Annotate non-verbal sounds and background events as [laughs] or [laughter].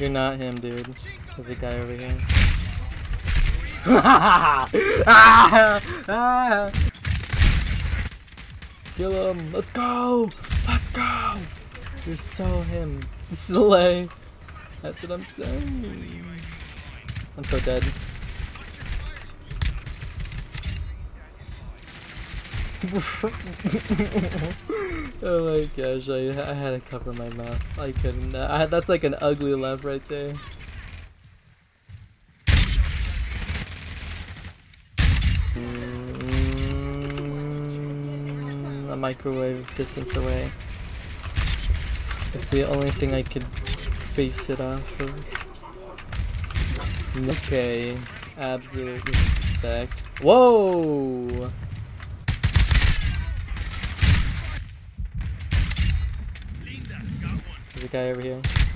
You're not him, dude. There's a guy over here. [laughs] Kill him! Let's go! Let's go! You're so him. [laughs] Slay. That's what I'm saying. I'm so dead. [laughs] oh my gosh, I, I had to cover my mouth. I couldn't. I, that's like an ugly laugh right there. Mm, a microwave distance away. It's the only thing I could base it off of. Okay, absolute respect. Whoa! There's a guy over here.